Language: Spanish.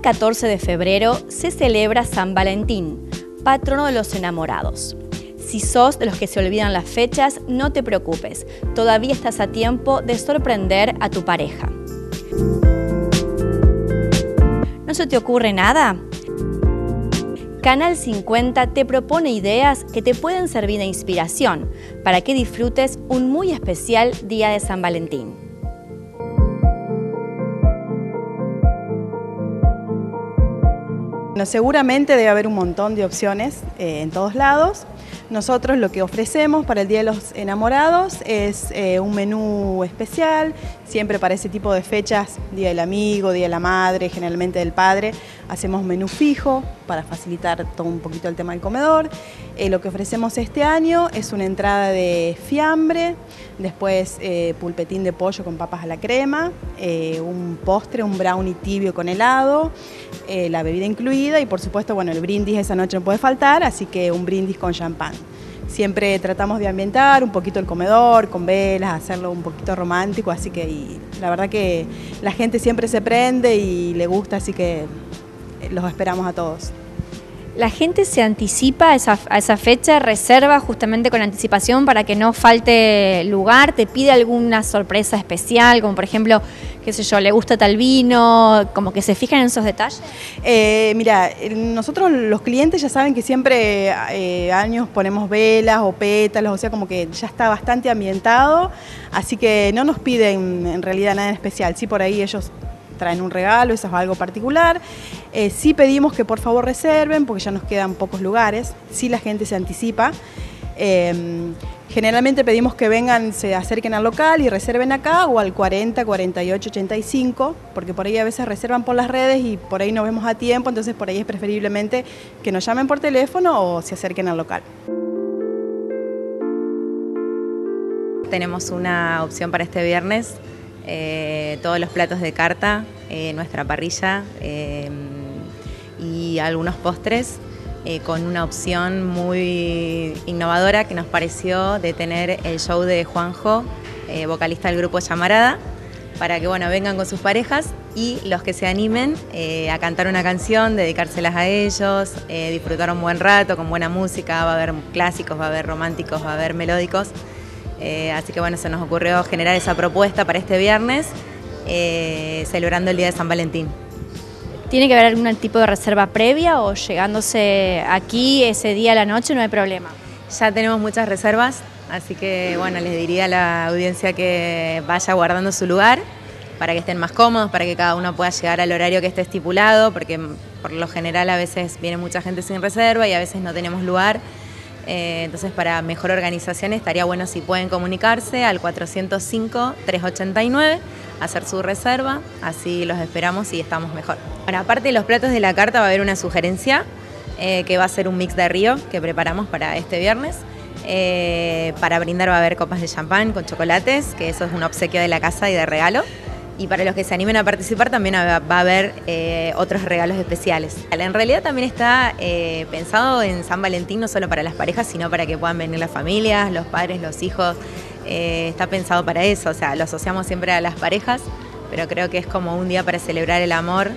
14 de febrero se celebra San Valentín, patrono de los enamorados. Si sos de los que se olvidan las fechas, no te preocupes, todavía estás a tiempo de sorprender a tu pareja. ¿No se te ocurre nada? Canal 50 te propone ideas que te pueden servir de inspiración para que disfrutes un muy especial día de San Valentín. Seguramente debe haber un montón de opciones eh, en todos lados. Nosotros lo que ofrecemos para el Día de los Enamorados es eh, un menú especial, siempre para ese tipo de fechas, Día del Amigo, Día de la Madre, generalmente del Padre, hacemos menú fijo para facilitar todo un poquito el tema del comedor. Eh, lo que ofrecemos este año es una entrada de fiambre, después eh, pulpetín de pollo con papas a la crema, un postre, un brownie tibio con helado, la bebida incluida y por supuesto, bueno, el brindis esa noche no puede faltar, así que un brindis con champán. Siempre tratamos de ambientar un poquito el comedor, con velas, hacerlo un poquito romántico, así que la verdad que la gente siempre se prende y le gusta, así que los esperamos a todos. La gente se anticipa a esa, fecha, reserva justamente con anticipación para que no falte lugar, te pide alguna sorpresa especial, como por ejemplo, qué sé yo, le gusta tal vino, como que se fijan en esos detalles. Eh, mira, nosotros los clientes ya saben que siempre eh, años ponemos velas o pétalos, o sea, como que ya está bastante ambientado, así que no nos piden en realidad nada especial, sí por ahí ellos traen un regalo, eso es algo particular. Eh, sí pedimos que por favor reserven porque ya nos quedan pocos lugares, sí la gente se anticipa. Em, generalmente pedimos que vengan, se acerquen al local y reserven acá o al 40, 48, 85, porque por ahí a veces reservan por las redes y por ahí no vemos a tiempo, entonces por ahí es preferiblemente que nos llamen por teléfono o se acerquen al local. Tenemos una opción para este viernes eh, todos los platos de carta, eh, nuestra parrilla eh, y algunos postres con una opción muy innovadora que nos pareció de tener el show de Juanjo, vocalista del grupo Llamarada, para que bueno, vengan con sus parejas y los que se animen a cantar una canción, dedicárselas a ellos, disfrutar un buen rato con buena música, va a haber clásicos, va a haber románticos, va a haber melódicos. Eh, así que bueno, se nos ocurrió generar esa propuesta para este viernes, eh, celebrando el Día de San Valentín. ¿Tiene que haber algún tipo de reserva previa o llegándose aquí ese día a la noche no hay problema? Ya tenemos muchas reservas, así que bueno, les diría a la audiencia que vaya guardando su lugar para que estén más cómodos, para que cada uno pueda llegar al horario que esté estipulado, porque por lo general a veces viene mucha gente sin reserva y a veces no tenemos lugar. Eh, entonces, para mejor organización estaría bueno si pueden comunicarse al 405-389, hacer su reserva, así los esperamos y estamos mejor. Bueno, aparte de los platos de la carta va a haber una sugerencia eh, que va a ser un mix de río que preparamos para este viernes. Eh, para brindar va a haber copas de champán con chocolates, que eso es un obsequio de la casa y de regalo y para los que se animen a participar también va a haber eh, otros regalos especiales. En realidad también está eh, pensado en San Valentín no solo para las parejas, sino para que puedan venir las familias, los padres, los hijos. Eh, está pensado para eso, o sea, lo asociamos siempre a las parejas, pero creo que es como un día para celebrar el amor.